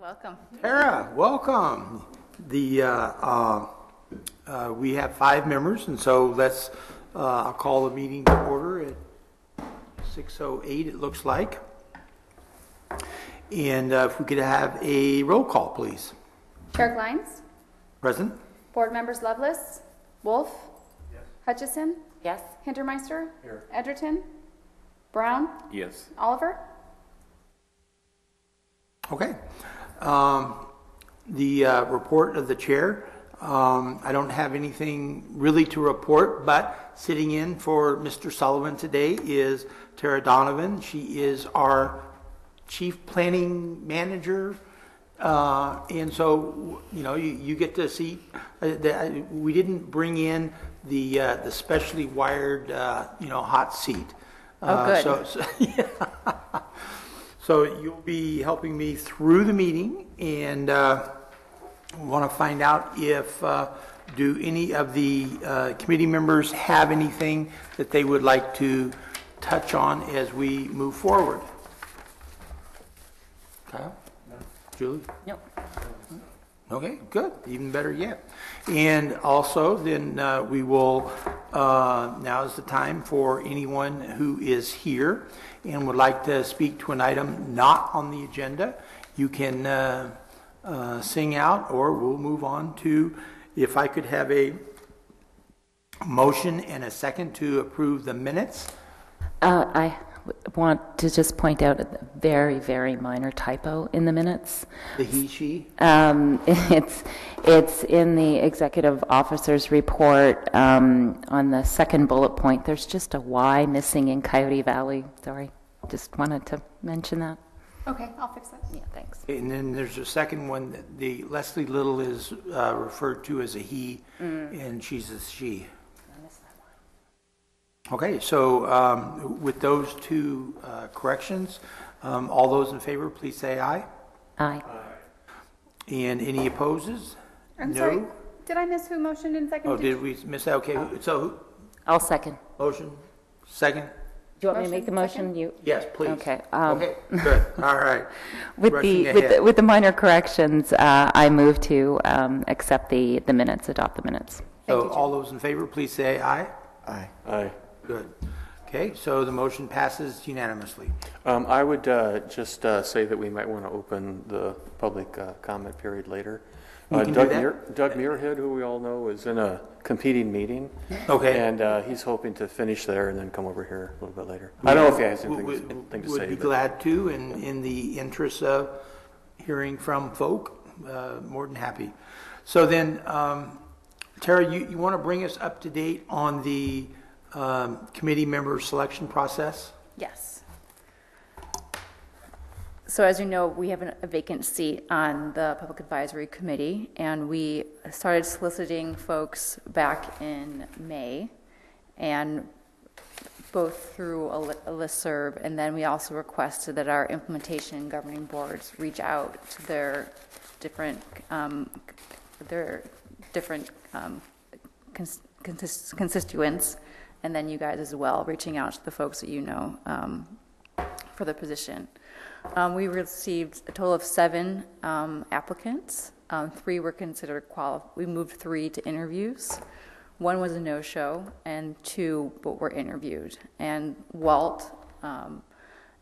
Welcome. Tara, welcome. The, uh, uh, uh, we have five members, and so let's, uh, I'll call the meeting to order at 6:08, it looks like. And uh, if we could have a roll call, please. Chair Glines, Present? Board Members Lovelace, Wolf, Hutchison, Yes? Hintermeister, Edgerton, Brown, Yes. Oliver. Okay. Um, The uh, report of the chair, um, I don't have anything really to report, but sitting in for Mr. Sullivan today is Tara Donovan. She is our chief planning manager. Uh, And so, you know, you you get to see, uh, the- we didn't bring in the uh, the specially wired, uh, you know, hot seat. Oh, Uh, good. so- so- So you'll be helping me through the meeting and want to find out if, uh, do any of the uh, committee members have anything that they would like to touch on as we move forward? Kyle? Julie? Nope. Okay, good, even better yet. And also, then uh, we will, uh, now is the time for anyone who is here and would like to speak to an item not on the agenda. You can uh, uh, sing out, or we'll move on to, if I could have a motion and a second to approve the minutes. Uh, I want to just point out a very, very minor typo in the minutes. The he, she, Um, It's, it's in the executive officer's report um, on the second bullet point. There's just a Y missing in Coyote Valley. Sorry, just wanted to mention that. Okay, I'll fix that. Yeah, thanks. and then there's a second one, that the Leslie Little is uh, referred to as a he, and she's a she. Okay, so um, with those two uh, corrections, um, all those in favor, please say aye. Aye. And any opposes? I'm No? sorry, did I miss who motioned in second? Oh, did we miss that? Okay, so, who- I'll second. motion, second? Do you want me to make the Motion, motion? You? Yes, please. Okay, um, Okay, good, all right. With Rushing the, with ahead. the, with the minor corrections, uh, I move to um, accept the, the minutes, adopt the minutes. So all those in favor, please say aye. Aye. Aye. Good. Okay, so the motion passes unanimously. Um, I would uh, just uh, say that we might want to open the public uh, comment period later. We Uh, can do Doug that. Muir- Doug Muirhead, who we all know, is in a competing meeting. Okay. And uh, he's hoping to finish there and then come over here a little bit later. I don't know if he has anything Would- anything to Would say. be but- glad to, and in the interest of hearing from folk, uh, more than happy. So then, um, Tara, you, you want to bring us up to date on the um, committee member selection process? Yes. So as you know, we have an- a vacant seat on the Public Advisory Committee, and we started soliciting folks back in May, and both through a li- a listserv, and then we also requested that our implementation governing boards reach out to their different, um, their different um, cons- consist- constituents, and then you guys as well, reaching out to the folks that you know um, for the position. Um, We received a total of seven um, applicants. Um, Three were considered qualified. we moved three to interviews. One was a no-show, and two were interviewed. And Walt, um,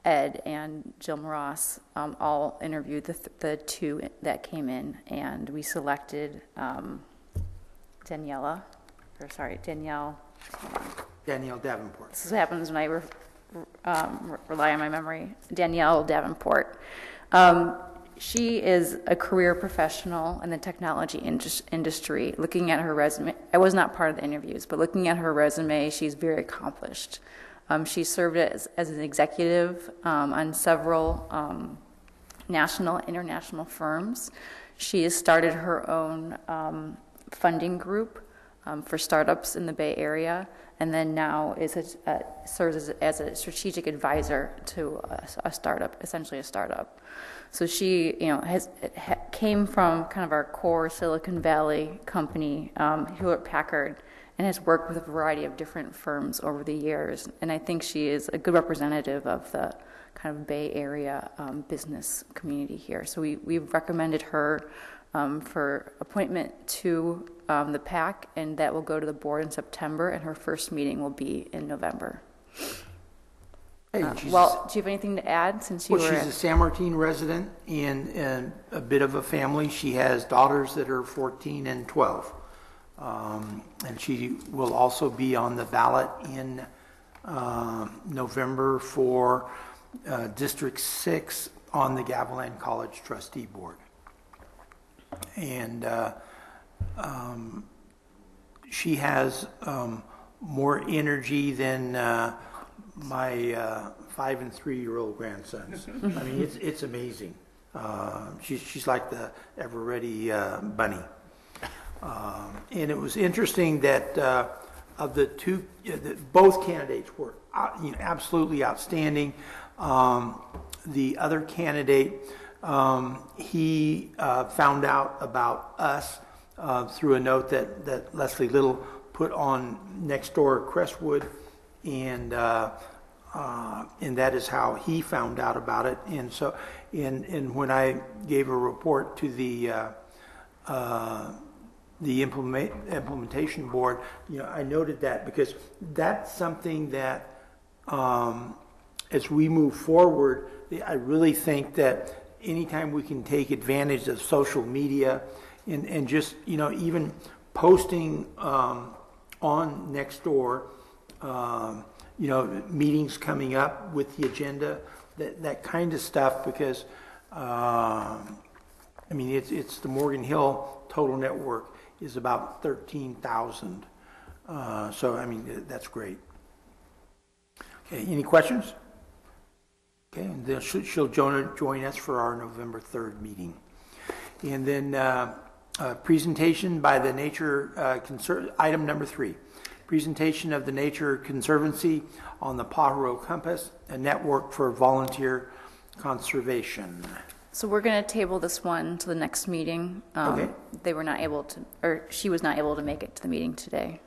Ed, and Jill Ross um, all interviewed the th- the two that came in, and we selected Daniela, or sorry, Danielle, Danielle Davenport. this happens when I re- um, rely on my memory. Danielle Davenport. Um, she is a career professional in the technology indus- industry. Looking at her resume, I was not part of the interviews, but looking at her resume, she's very accomplished. Um, she served as, as an executive um, on several um, national international firms. She has started her own um, funding group um, for startups in the Bay Area, and then now is a, serves as, as a strategic advisor to a, a startup, essentially a startup. So she, you know, has ha, came from kind of our core Silicon Valley company, um, Hewlett Packard, and has worked with a variety of different firms over the years. And I think she is a good representative of the kind of Bay Area um, business community here. So we, we've recommended her um, for appointment to um, the PAC, and that will go to the board in September, and her first meeting will be in November. Hey, Uh, she's- Well, do you have anything to add, since you Well, were... she's a San Martin resident and, and a bit of a family. She has daughters that are 14 and 12. Um, and she will also be on the ballot in um November for uh, District 6 on the Gavilan College Trustee Board. And uh, um, she has um, more energy than uh, my uh, five and three-year-old grandsons. I mean, it's it's amazing. Uh, she's she's like the ever-ready uh, bunny. Um, and it was interesting that uh, of the two, uh, that both candidates were you know, absolutely outstanding. Um, the other candidate, um, he uh, found out about us uh, through a note that, that Leslie Little put on Nextdoor Crestwood, and uh, uh, and that is how he found out about it. And so, and and when I gave a report to the uh, uh, the implement, implementation board, you know, I noted that because that's something that, um, as we move forward, I really think that anytime we can take advantage of social media and, and just, you know, even posting, um, on Nextdoor, um, you know, meetings coming up with the agenda, that, that kind of stuff, because, um, I mean, it's, it's the Morgan Hill total network is about 13,000. Uh, So, I mean, that's great. Okay, any questions? Okay, and then she'll- she'll join, join us for our November 3rd meeting. And then uh, uh, presentation by the Nature uh, Conser, item number three, presentation of the Nature Conservancy on the Pajaro Compass, a network for volunteer conservation. So we're going to table this one to the next meeting. Um, Okay. They were not able to, or she was not able to make it to the meeting today.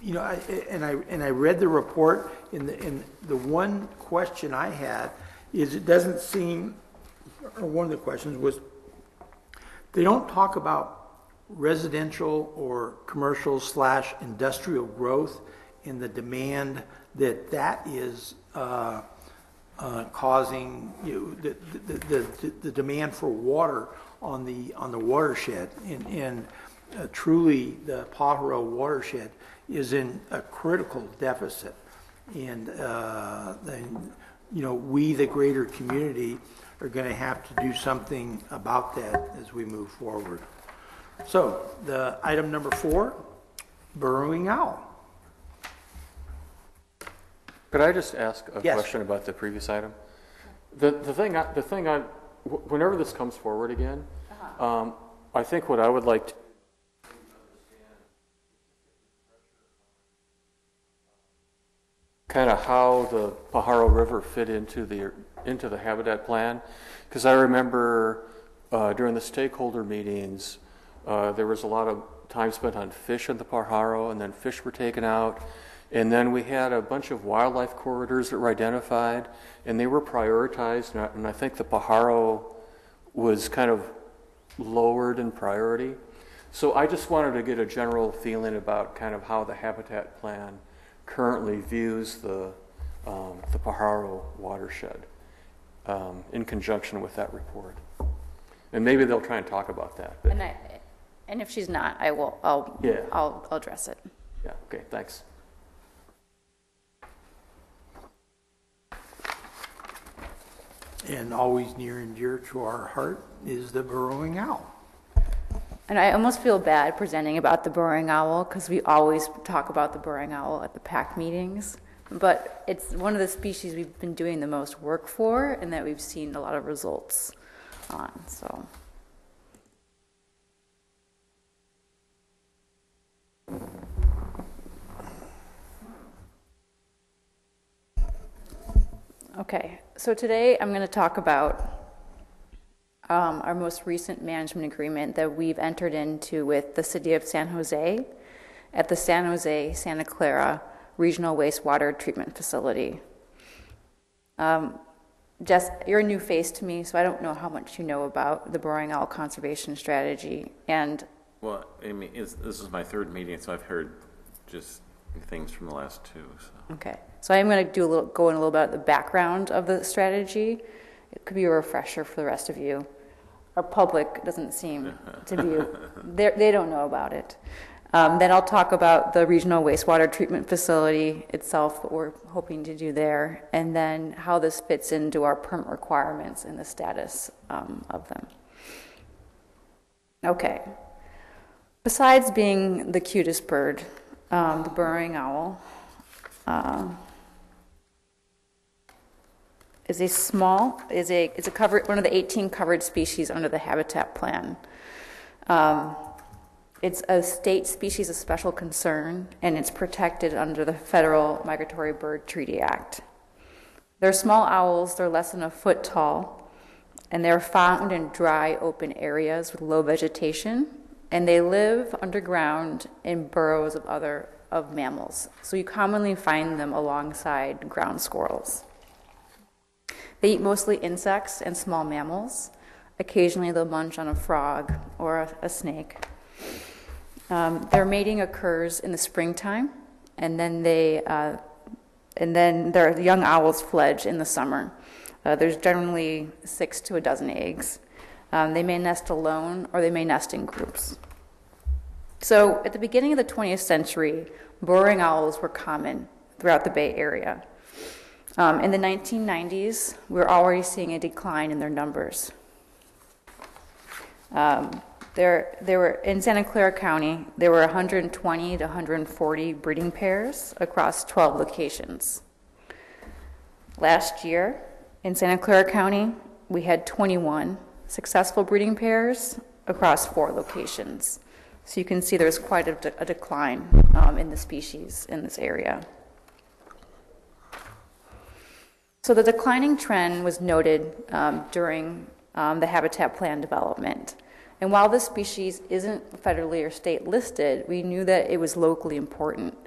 You know, I, and I, and I read the report, and the, and the one question I had is it doesn't seem, or one of the questions was, they don't talk about residential or commercial slash industrial growth and the demand that that is, uh, uh, causing, you know, the, the, the, the demand for water on the, on the watershed. And, and uh, truly, the Pajaro watershed is in a critical deficit. And, uh, then, you know, we, the greater community, are going to have to do something about that as we move forward. So, the item number four, burrowing owl. Could I just ask a Yes. question about the previous item? The, the thing, I- the thing I, whenever this comes forward again, um, I think what I would like to kind of how the Pajaro River fit into the, into the habitat plan. Because I remember uh, during the stakeholder meetings, uh, there was a lot of time spent on fish in the Pajaro, and then fish were taken out. And then we had a bunch of wildlife corridors that were identified, and they were prioritized. And I, and I think the Pajaro was kind of lowered in priority. So I just wanted to get a general feeling about kind of how the habitat plan currently views the, um, the Pajaro watershed um, in conjunction with that report. And maybe they'll try and talk about that. But And I, and if she's not, I will, I'll, Yeah. I'll, I'll address it. yeah, okay, thanks. And always near and dear to our heart is the burrowing owl. And I almost feel bad presenting about the burrowing owl because we always talk about the burrowing owl at the PAC meetings. But it's one of the species we've been doing the most work for and that we've seen a lot of results on. So, okay. So today I'm going to talk about um, our most recent management agreement that we've entered into with the city of San Jose at the San Jose Santa Clara Regional Wastewater Treatment Facility. Um, Jess, you're a new face to me, so I don't know how much you know about the Burrowing Owl Conservation Strategy. And Well, I mean, it's, this is my third meeting, so I've heard just things from the last two, so. Okay, so I'm going to do a little, go in a little bit of the background of the strategy. It could be a refresher for the rest of you. Our public doesn't seem to be, they're- don't know about it. Um, Then I'll talk about the regional wastewater treatment facility itself, what we're hoping to do there, and then how this fits into our permit requirements and the status um, of them. Okay. Besides being the cutest bird, um, the burrowing owl, um, is a small, is a, is a covered, one of the 18 covered species under the habitat plan. Um, it's a state species of special concern, and it's protected under the Federal Migratory Bird Treaty Act. They're small owls, they're less than a foot tall, and they're found in dry, open areas with low vegetation, and they live underground in burrows of other of mammals. So you commonly find them alongside ground squirrels. They eat mostly insects and small mammals. Occasionally, they'll munch on a frog or a, a snake. Um, their mating occurs in the springtime, and then they, uh, and then their young owls fledge in the summer. Uh, there's generally six to a dozen eggs. Um, they may nest alone, or they may nest in groups. So, at the beginning of the 20th century, burrowing owls were common throughout the Bay Area. Um, in the 1990s, we were already seeing a decline in their numbers. Um, there, there were in Santa Clara County, there were 120 to 140 breeding pairs across 12 locations. Last year, in Santa Clara County, we had 21 successful breeding pairs across four locations. So you can see there's quite a, de- a decline um, in the species in this area. So the declining trend was noted um, during um, the habitat plan development. And while this species isn't federally or state listed, we knew that it was locally important.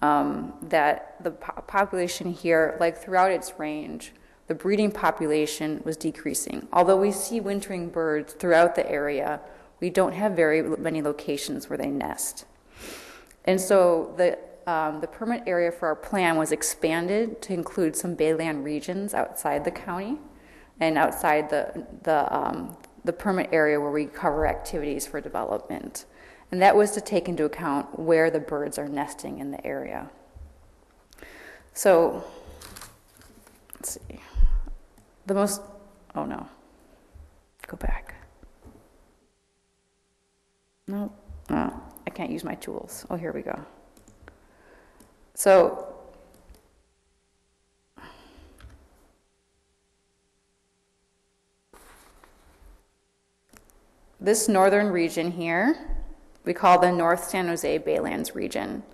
Um, that the po- population here, like throughout its range, the breeding population was decreasing. Although we see wintering birds throughout the area, we don't have very many locations where they nest. And so the, um, the permit area for our plan was expanded to include some bayland regions outside the county and outside the, the, um, the permit area where we cover activities for development. And that was to take into account where the birds are nesting in the area. So, let's see. The most, oh no, go back. No, no, I can't use my tools. Oh, here we go. So, this northern region here, we call the North San Jose Baylands region,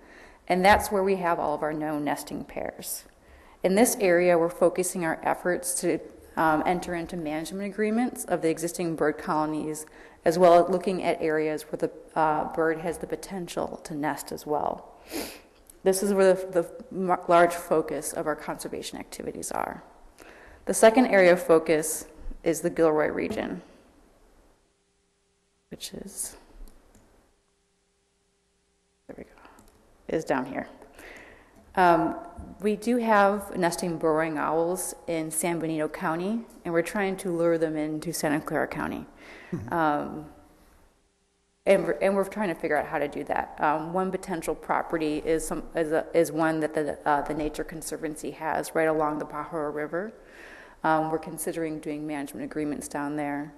and that's where we have all of our known nesting pairs. In this area, we're focusing our efforts to um, enter into management agreements of the existing bird colonies, as well as looking at areas where the uh, bird has the potential to nest as well. This is where the, the large focus of our conservation activities are. The second area of focus is the Gilroy region, which is, there we go, is down here. Um, we do have nesting burrowing owls in San Benito County, and we're trying to lure them into Santa Clara County. Um, and, we're, and we're trying to figure out how to do that. Um, one potential property is, some, is, a, is one that the, uh, the Nature Conservancy has right along the Pajaro River. Um, we're considering doing management agreements down there.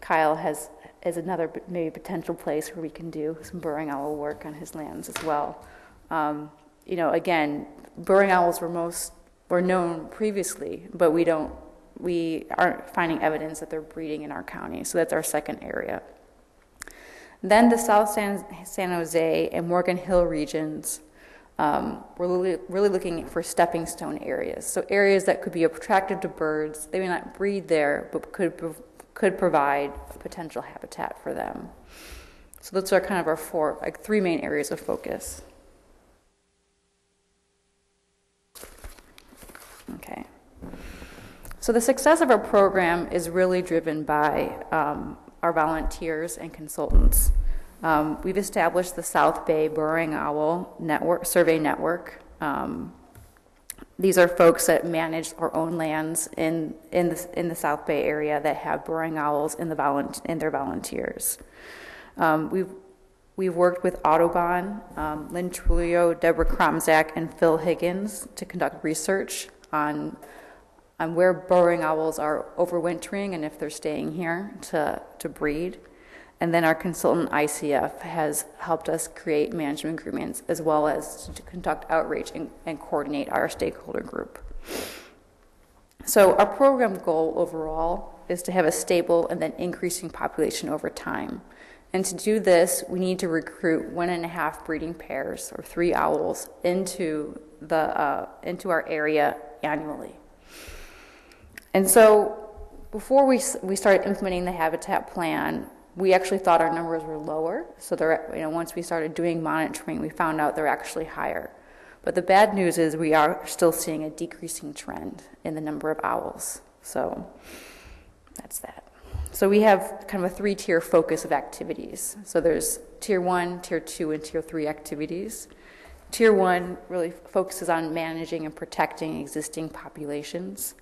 Kyle has is another maybe potential place where we can do some burrowing owl work on his lands as well. Um, you know, again, burrowing owls were most were known previously, but we don't we aren't finding evidence that they're breeding in our county. So that's our second area. Then the South San, San Jose and Morgan Hill regions, um, we're really, really looking for stepping stone areas. So areas that could be attractive to birds. They may not breed there, but could could provide potential habitat for them. So those are kind of our four, like three main areas of focus. Okay. So the success of our program is really driven by um, our volunteers and consultants. Um, we've established the South Bay Burrowing Owl Network Survey Network. Um, these are folks that manage or own lands in in the, in the South Bay area that have burrowing owls in the volun- in their volunteers. Um, we've we've worked with Audubon, um, Lynne Trulio, Deborah Chromczak, and Phil Higgins to conduct research on on where burrowing owls are overwintering and if they're staying here to to breed. And then our consultant ICF has helped us create management agreements as well as to conduct outreach and, and coordinate our stakeholder group. So, our program goal overall is to have a stable and then increasing population over time. And to do this, we need to recruit one and a half breeding pairs or three owls into, the, uh, into our area annually. And so, before we, we started implementing the habitat plan, we actually thought our numbers were lower. So they're, you know, once we started doing monitoring, we found out they're actually higher. But the bad news is we are still seeing a decreasing trend in the number of owls. So that's that. So we have kind of a three-tier focus of activities. So there's tier one, tier two, and tier three activities. Tier one really focuses on managing and protecting existing populations.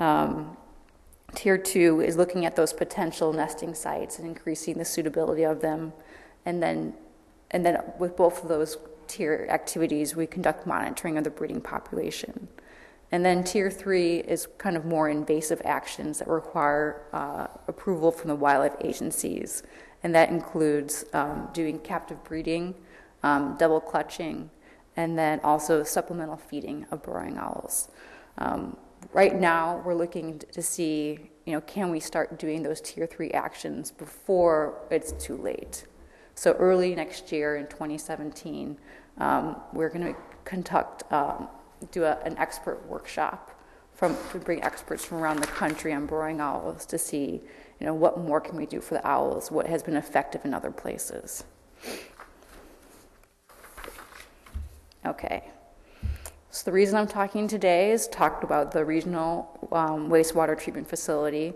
Um, Tier two is looking at those potential nesting sites and increasing the suitability of them. And then, and then with both of those tier activities, we conduct monitoring of the breeding population. And then tier three is kind of more invasive actions that require uh, approval from the wildlife agencies. And that includes um, doing captive breeding, um, double clutching, and then also supplemental feeding of burrowing owls. Um, right now we're looking to see, you know, can we start doing those tier three actions before it's too late? So early next year in 2017, um, we're going to conduct, um, do a, an expert workshop from to bring experts from around the country on burrowing owls to see, you know, what more can we do for the owls, what has been effective in other places. Okay. So the reason I'm talking today is talked about the regional um, wastewater treatment facility.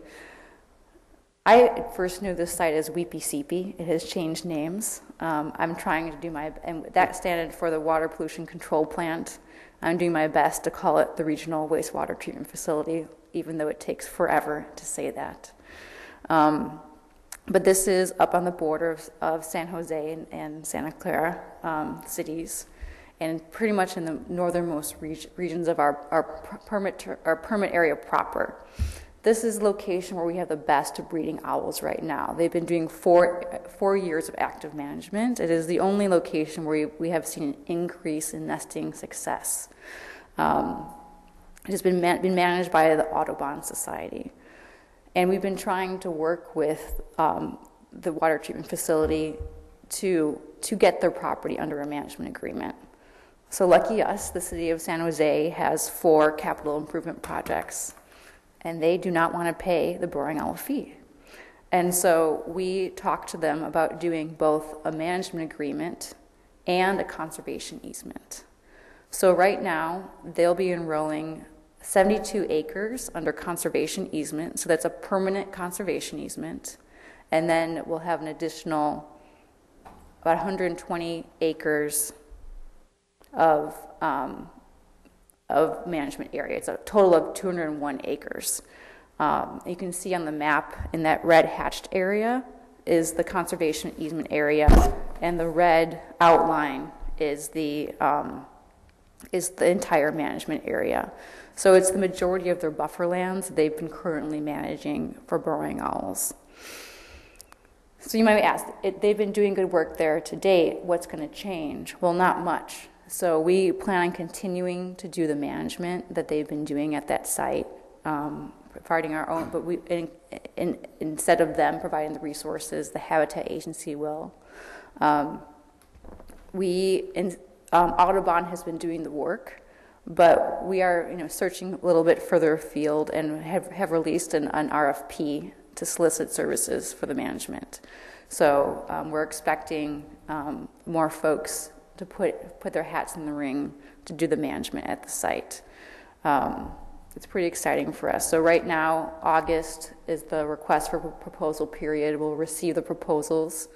I first knew this site as Weepy Seepy. It has changed names. Um, I'm trying to do my, and that standard for the water pollution control plant. I'm doing my best to call it the regional wastewater treatment facility, even though it takes forever to say that. Um, but this is up on the border of, of San Jose and, and Santa Clara um, cities and pretty much in the northernmost reg- regions of our, our permit, our permit area proper. This is location where we have the best breeding owls right now. They've been doing four, four years of active management. It is the only location where we, we have seen an increase in nesting success. Um, it has been, man- been managed by the Audubon Society. And we've been trying to work with um, the water treatment facility to, to get their property under a management agreement. So, lucky us, the city of San Jose has four capital improvement projects, and they do not want to pay the burrowing owl fee. And so, we talked to them about doing both a management agreement and a conservation easement. So, right now, they'll be enrolling 72 acres under conservation easement, so that's a permanent conservation easement. And then we'll have an additional about 120 acres of, um, of management area. It's a total of 201 acres. Um, you can see on the map in that red hatched area is the conservation easement area, and the red outline is the um, is the entire management area. So it's the majority of their buffer lands they've been currently managing for burrowing owls. So you might ask, it, they've been doing good work there to date. What's going to change? Well, not much. So we plan on continuing to do the management that they've been doing at that site, um, providing our own. But we, in, in, instead of them providing the resources, the Habitat Agency will. Um, we, in, um, Audubon has been doing the work, but we are, you know, searching a little bit further afield and have, have released an, an RFP to solicit services for the management. So um, we're expecting um, more folks to put, put their hats in the ring to do the management at the site. Um, it's pretty exciting for us. So right now, August is the request for proposal period. We'll receive the proposals.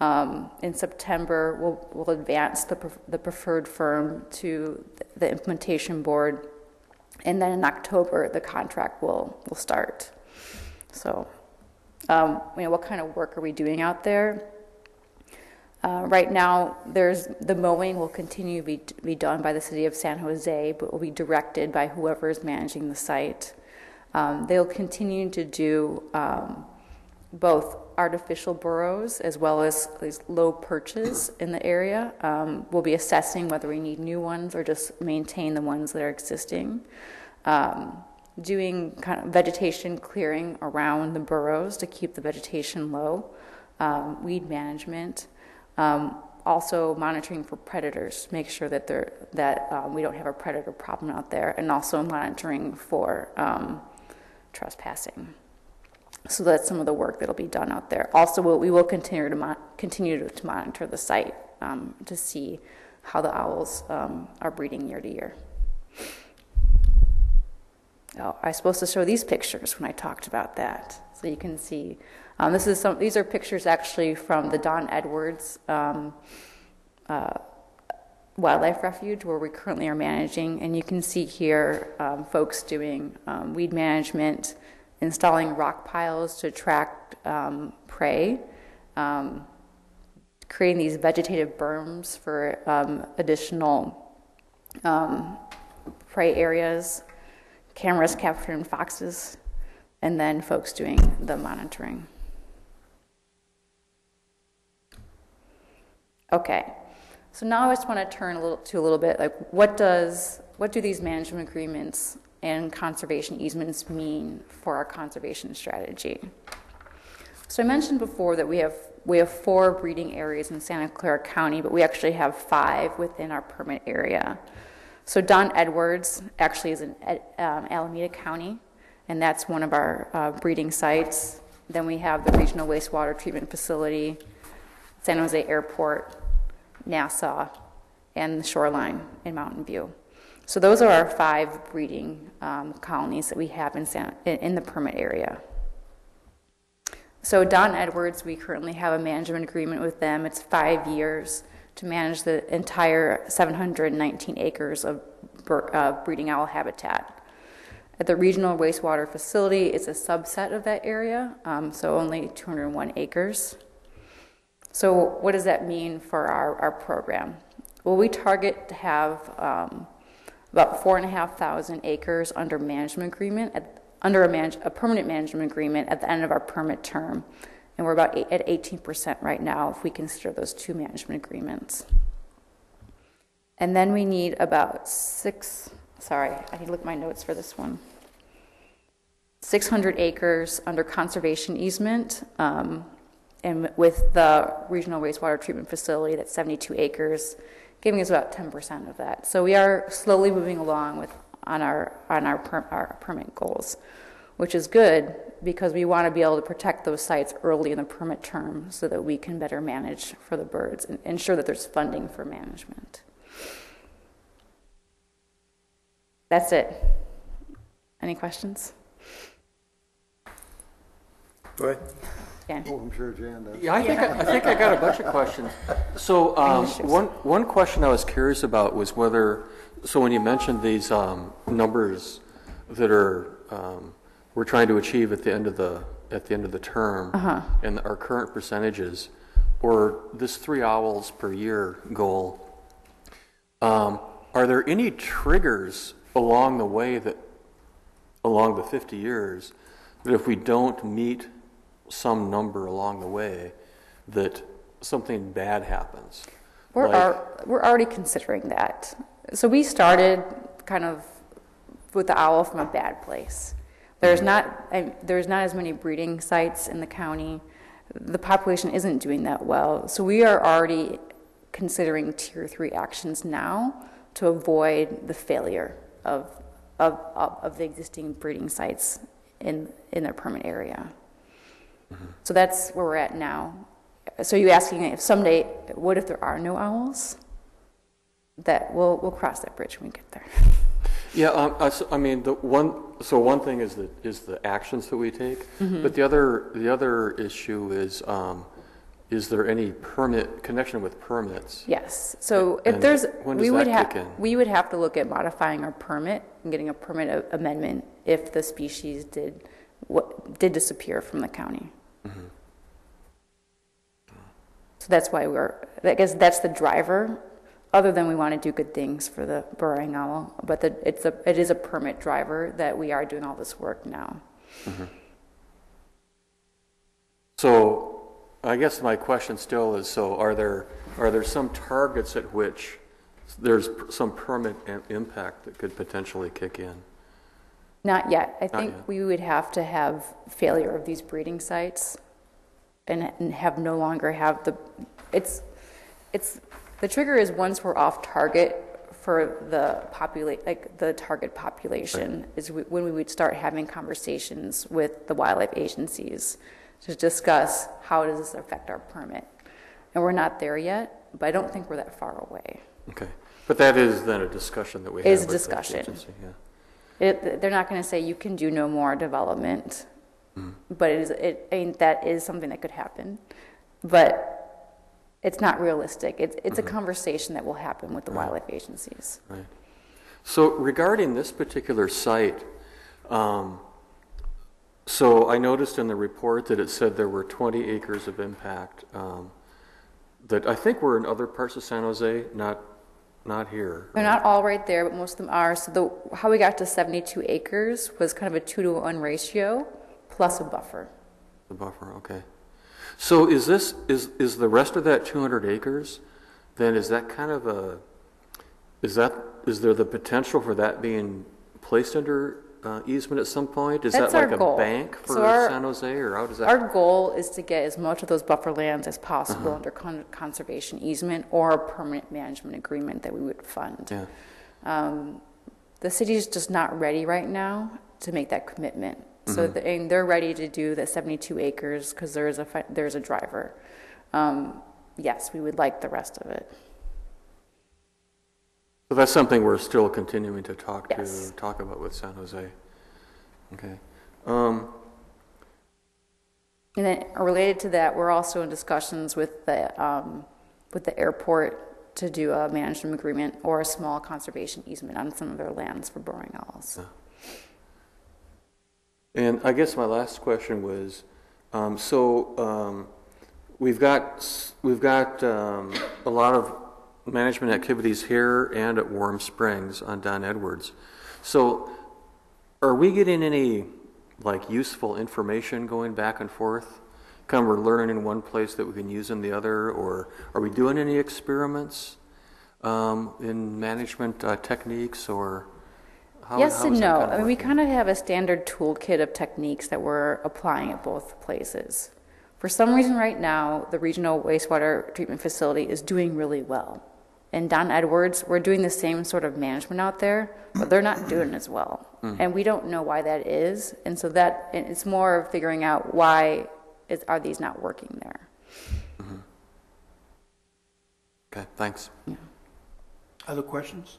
Um, in September, we'll, we'll advance the, pref- the preferred firm to the implementation board. And then in October, the contract will, will start. So, um, you know, what kind of work are we doing out there? Uh, right now, there's the mowing will continue to be, be done by the city of San Jose, but will be directed by whoever is managing the site. Um, they'll continue to do um, both artificial burrows as well as these low perches in the area. Um, we'll be assessing whether we need new ones or just maintain the ones that are existing. Um, doing kind of vegetation clearing around the burrows to keep the vegetation low, um, weed management. Um, also monitoring for predators, make sure that they're, that um, we don't have a predator problem out there, and also monitoring for um, trespassing. So that's some of the work that'll be done out there. Also, we'll, we will continue to continue to, to monitor the site um, to see how the owls um, are breeding year to year. Oh, I was supposed to show these pictures when I talked about that, so you can see. Um, this is some. These are pictures actually from the Don Edwards um, uh, Wildlife Refuge, where we currently are managing, and you can see here um, folks doing um, weed management, installing rock piles to attract um, prey, um, creating these vegetative berms for additional prey areas cameras capturing foxes, and then folks doing the monitoring. Okay, so now I just want to turn a little to a little bit like what does what do these management agreements and conservation easements mean for our conservation strategy? So I mentioned before that we have we have four breeding areas in Santa Clara County, but we actually have five within our permit area. So Don Edwards actually is in um, Alameda County, and that's one of our uh, breeding sites. Then we have the Regional Wastewater Treatment Facility, San Jose Airport, NASA, and the Shoreline in Mountain View. So those are our five breeding um, colonies that we have in, San, in the permit area. So Don Edwards, we currently have a management agreement with them. It's five years to manage the entire 719 acres of uh, breeding owl habitat. At the regional wastewater facility, it's a subset of that area, um, so only 201 acres. So, what does that mean for our, our program? Well, we target to have um, about four and a half thousand acres under management agreement, at, under a, manage, a permanent management agreement at the end of our permit term and we're about eight, at 18% right now if we consider those two management agreements. And then we need about six, sorry, I need to look at my notes for this one. 600 acres under conservation easement, um, and with the regional wastewater treatment facility, that's 72 acres, giving us about 10% of that. So we are slowly moving along with on our on our, per, our permit goals, which is good because we want to be able to protect those sites early in the permit term so that we can better manage for the birds and ensure that there's funding for management. That's it. Any questions? Go ahead. Dan? Oh, I'm sure Jan does. Yeah, I think, I think I got a bunch of questions. So, um, one, one question I was curious about was whether, so when you mentioned these, um, numbers that are, um, we're trying to achieve at the end of the, at the end of the term, and our current percentages, or this three owls per year goal, um, are there any triggers along the way that, along the 50 years, that if we don't meet some number along the way, that something bad happens? We're, Like- we're already considering that. So we started kind of with the owl from a bad place. There's not, there's not as many breeding sites in the county. The population isn't doing that well. So we are already considering tier three actions now to avoid the failure of, of, of, of the existing breeding sites in, in their permit area. So that's where we're at now. So you're asking if someday, what if there are no owls? That we'll, we'll cross that bridge when we get there. Yeah, um, I, I mean, the one, so one thing is the, is the actions that we take, but the other, the other issue is, um, is there any permit, connection with permits? Yes, so if And there's, when we would have, kick in? we would have to look at modifying our permit and getting a permit amendment if the species did, what, did disappear from the county. Mm-hmm. So that's why we're, I guess that's the driver, other than we want to do good things for the burrowing owl. But the, it's a, it is a permit driver that we are doing all this work now. So I guess my question still is, so are there, are there some targets at which there's some permit impact that could potentially kick in? Not yet. I think yet. we would have to have failure of these breeding sites and, and have no longer have the, it's, it's, the trigger is once we're off target for the populate, like the target population is we- when we would start having conversations with the wildlife agencies to discuss how does this affect our permit. And we're not there yet, but I don't think we're that far away. Okay, but that is then a discussion that we have Is the discussion. agency, yeah. It, they're not going to say you can do no more development, but it is, it, I mean, that is something that could happen. But it's not realistic. It's, it's a conversation that will happen with the wildlife agencies. Right. So regarding this particular site, um, so I noticed in the report that it said there were 20 acres of impact um, that I think were in other parts of San Jose, not, not here. They're not all right there, but most of them are. So the, how we got to 72 acres was kind of a two to one ratio plus a buffer. The buffer, okay. So is this, is, is the rest of that 200 acres, then is that kind of a, is that, is there the potential for that being placed under uh, easement at some point? Is that That's our like a goal. bank So for our- San Jose, or how does that? Our goal is to get as much of those buffer lands as possible under con- conservation easement or a permanent management agreement that we would fund. Yeah, Um, the city's just not ready right now to make that commitment. So the, and they're ready to do the 72 acres because there is a fi- there's a driver. Um, yes, we would like the rest of it. So that's something we're still continuing to talk to, talk about with San Jose. Okay. Um, And then related to that, we're also in discussions with the um, with the airport to do a management agreement or a small conservation easement on some of their lands for burrowing owls. And I guess my last question was, um, so, um, we've got, we've got, um, a lot of management activities here and at Warm Springs on Don Edwards. So, are we getting any, like, useful information going back and forth? Kind of we're learning in one place that we can use in the other, or are we doing any experiments, um, in management, uh, techniques, or how? yes how and no. kinda I mean, we kind of have a standard toolkit of techniques that we're applying at both places. For some reason, right now, the regional wastewater treatment facility is doing really well. And Don Edwards, we're doing the same sort of management out there, but they're not doing as well. Mm. And we don't know why that is. And so that, and it's more of figuring out why is, are these not working there. Mm-hmm. Okay, thanks. Other questions?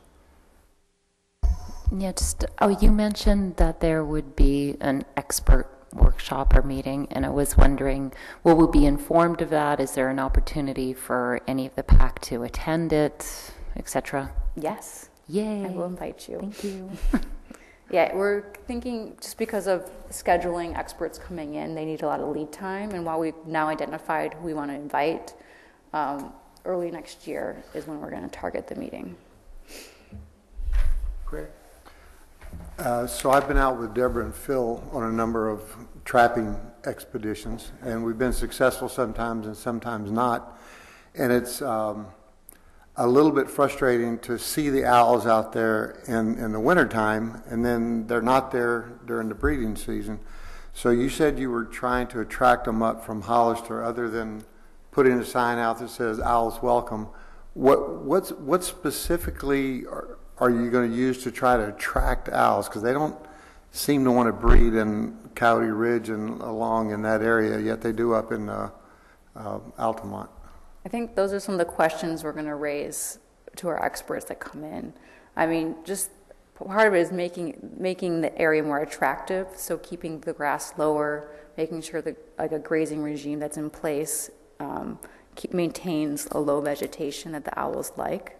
Yeah, just, oh, you mentioned that there would be an expert workshop or meeting, and I was wondering, will we be informed of that? Is there an opportunity for any of the PAC to attend it, et cetera? Yes, Yay! I will invite you. Thank you. Yeah, we're thinking, just because of scheduling experts coming in, they need a lot of lead time, and while we've now identified who we want to invite, um, early next year is when we're going to target the meeting. Greg? Uh, So I've been out with Deborah and Phil on a number of trapping expeditions, and we've been successful sometimes and sometimes not. And it's um, a little bit frustrating to see the owls out there in, in the wintertime, and then they're not there during the breeding season. So you said you were trying to attract them up from Hollister, other than putting a sign out that says "Owls Welcome." What what's what specifically are, are you going to use to try to attract owls? Because they don't seem to want to breed in Coyote Ridge and along in that area, yet they do up in uh, uh, Altamont. I think those are some of the questions we're going to raise to our experts that come in. I mean, just part of it is making, making the area more attractive, so keeping the grass lower, making sure that, like a grazing regime that's in place, um, keep, maintains a low vegetation that the owls like,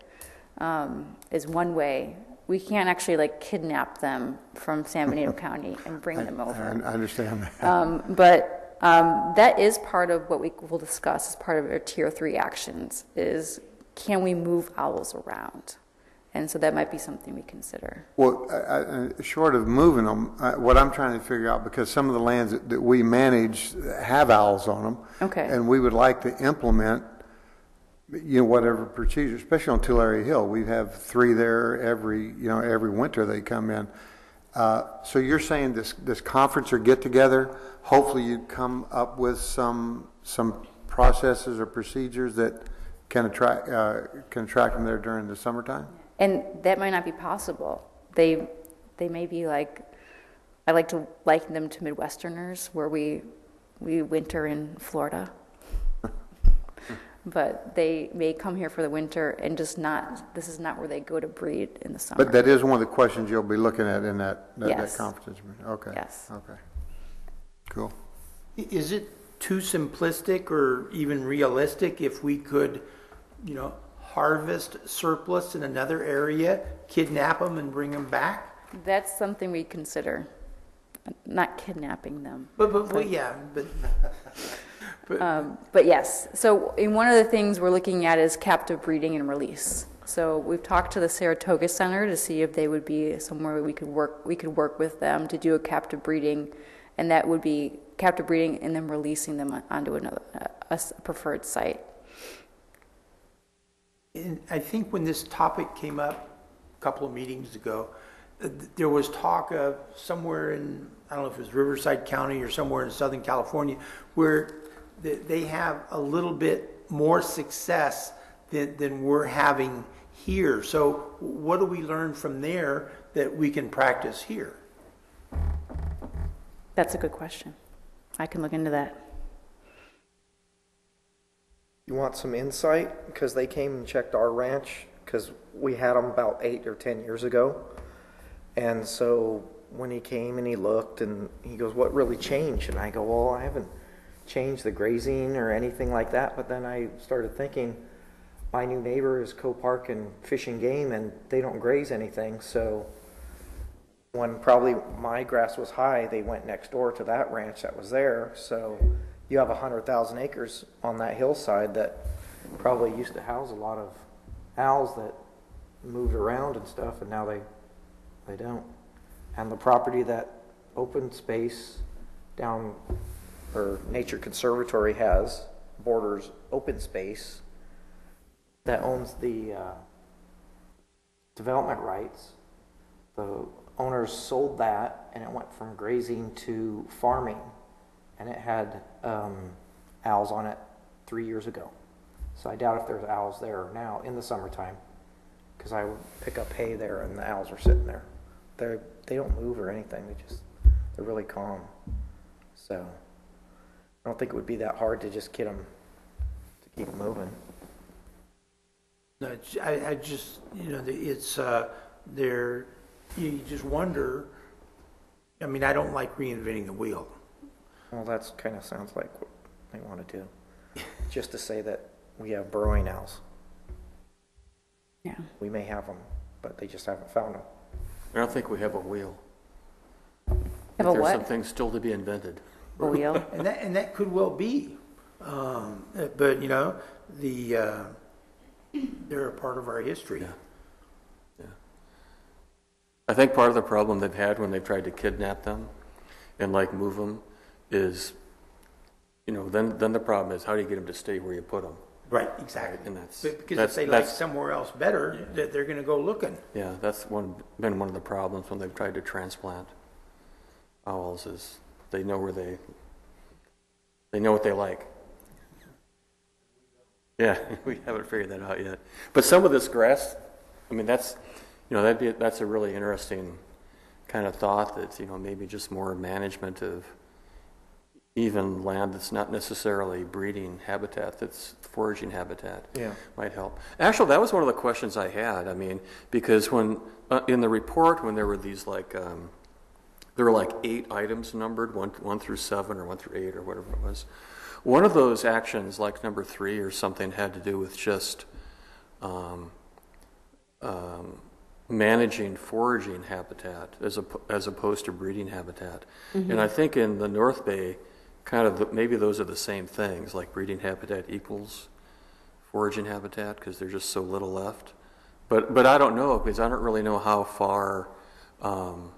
um, is one way. We can't actually like kidnap them from San Benito County and bring them over. I understand that. Um, but um, that is part of what we will discuss as part of our tier three actions is can we move owls around? And so that might be something we consider. Well, I- I- short of moving them, uh, what I'm trying to figure out, because some of the lands that that we manage have owls on them. Okay. And we would like to implement, you know, whatever procedure, especially on Tulare Hill. We have three there every, you know, every winter they come in. Uh, So you're saying this, this conference or get-together, hopefully you come up with some, some processes or procedures that can attract, uh, can attract them there during the summertime? And that might not be possible. They, they may be like, I like to liken them to Midwesterners where we, we winter in Florida. But they may come here for the winter and just not, this is not where they go to breed in the summer. But that is one of the questions you'll be looking at in that, that- that Yes. conference? Okay. Yes. Okay. Cool. Is it too simplistic or even realistic if we could, you know, harvest surplus in another area, kidnap them and bring them back? That's something we consider, not kidnapping them. But, but, well, yeah, but, Um, But yes, so in one of the things we're looking at is captive breeding and release. So we've talked to the Saratoga Center to see if they would be somewhere we could work, we could work with them to do a captive breeding. And that would be captive breeding and then releasing them onto another, a s- preferred site. and I think when this topic came up a couple of meetings ago, uh, there was talk of somewhere in, I don't know if it was Riverside County or somewhere in Southern California, where th- they have a little bit more success than, than we're having here. So what do we learn from there that we can practice here? That's a good question. I can look into that. You want some insight? Because they came and checked our ranch, because we had them about eight or 10 years ago. And so when he came and he looked and he goes, What really changed? And I go, Well, I haven't changed the grazing or anything like that. But then I started thinking, my new neighbor is Co-Park and Fish and Game, and they don't graze anything. So when probably my grass was high, they went next door to that ranch that was there. So you have a hundred thousand acres on that hillside that probably used to house a lot of owls that moved around and stuff, and now they they don't. And the property that open space down or Nature Conservatory has borders open space that owns the uh, development rights. The owners sold that and it went from grazing to farming. And it had um, owls on it three years ago. So I doubt if there's owls there now in the summertime. Because I would pick up hay there and the owls are sitting there. They're, they don't move or anything. They just, they're really calm. So I don't think it would be that hard to just get them, to keep 'em moving. No, it's- I, I just, you know, the- it's, uh, there, you just wonder, I mean, I don't like reinventing the wheel. Well, that's kind of sounds like what they want to do. Just to say that we have burrowing owls. Yeah. We may have them, but they just haven't found them. I don't think we have a wheel. Have a There's some what? things still to be invented. A wheel? And that, and that could well be. Um, but, you know, the, uh, they're a part of our history. Yeah. I think part of the problem they've had when they've tried to kidnap them and like move them is, you know, then, then the problem is how do you get them to stay where you put them? Right, exactly. And that's- But Because if that's- they like that's- somewhere else better, that they're gonna go looking. Yeah, that's one, been one of the problems when they've tried to transplant owls is they know where they, they know what they like. Yeah, we haven't figured that out yet. But some of this grass, I mean, that's, you know, that'd be, that's a really interesting kind of thought that, you know, maybe just more management of, even land that's not necessarily breeding habitat, that's foraging habitat. Yeah. Might help. Actually, that was one of the questions I had. I mean, because when, uh, in the report, when there were these like, um, there were like eight items numbered, one, one through seven or one through eight or whatever it was. One of those actions, like number three or something, had to do with just um, um, managing foraging habitat as, op- as opposed to breeding habitat. And I think in the North Bay, kind of the, maybe those are the same things, like breeding habitat equals foraging habitat because there's just so little left. But but I don't know because I don't really know how far, um,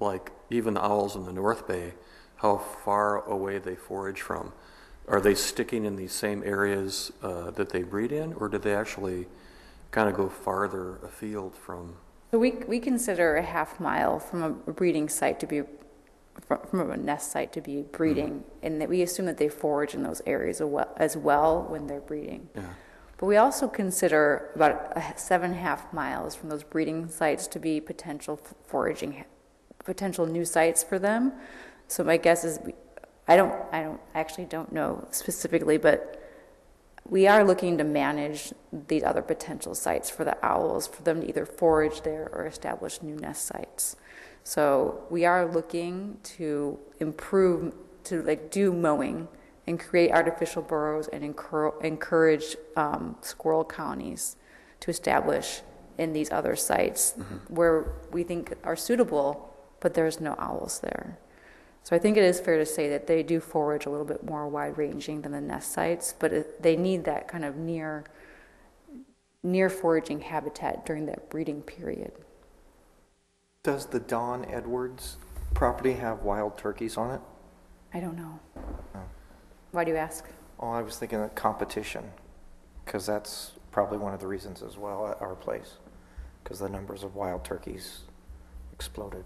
like even the owls in the North Bay, how far away they forage from. Are they sticking in these same areas uh, that they breed in, or do they actually kind of go farther afield from? So we, we consider a half mile from a breeding site to be, from a nest site to be breeding, and that we assume that they forage in those areas as well when they're breeding. Yeah. But we also consider about seven and a half miles from those breeding sites to be potential foraging, potential new sites for them. So my guess is, we- I don't, I don't, I actually don't know specifically, but we are looking to manage these other potential sites for the owls, for them to either forage there or establish new nest sites. So we are looking to improve, to like do mowing and create artificial burrows and encour- encourage um, squirrel colonies to establish in these other sites where we think are suitable, but there's no owls there. So I think it is fair to say that they do forage a little bit more wide ranging than the nest sites, but it, they need that kind of near near foraging habitat during that breeding period. Does the Don Edwards property have wild turkeys on it? I don't know. Oh. Why do you ask? Oh, I was thinking of competition, because that's probably one of the reasons as well at our place, because the numbers of wild turkeys exploded.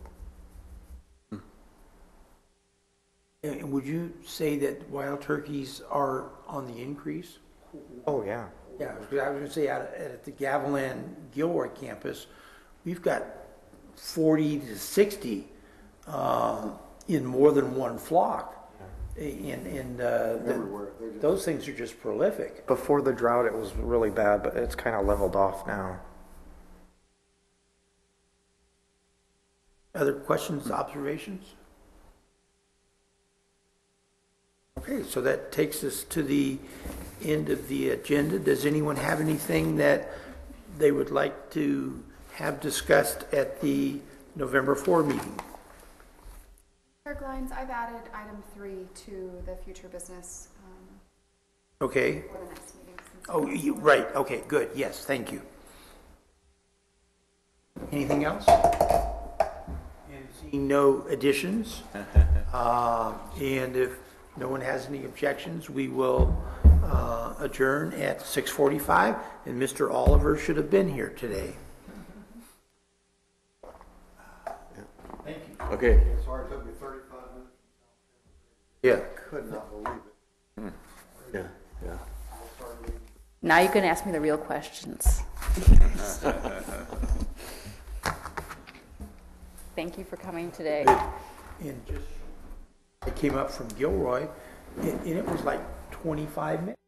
And would you say that wild turkeys are on the increase? Oh, yeah. Yeah, because I was gonna say, at, at the Gavilan Gilroy campus, we've got forty to sixty, uh, in more than one flock. And, and, uh, the- those things are just prolific. Before the drought, it was really bad, but it's kind of leveled off now. Other questions, observations? Okay, so that takes us to the end of the agenda. Does anyone have anything that they would like to have discussed at the November 4 meeting? Eric Lines, I've added item three to the future business um, Okay, for the next meeting. since oh, you, right, okay, good, yes, thank you. Anything else? And seeing no additions, uh, and if no one has any objections, we will uh, adjourn at 6:45, and Mr. Oliver should have been here today. Thank you. Okay. Sorry, it took me 35 minutes. Yeah. Could not believe it. Yeah. Yeah. Now you can ask me the real questions. Thank you for coming today. And just, I came up from Gilroy, and and it was like 25 minutes.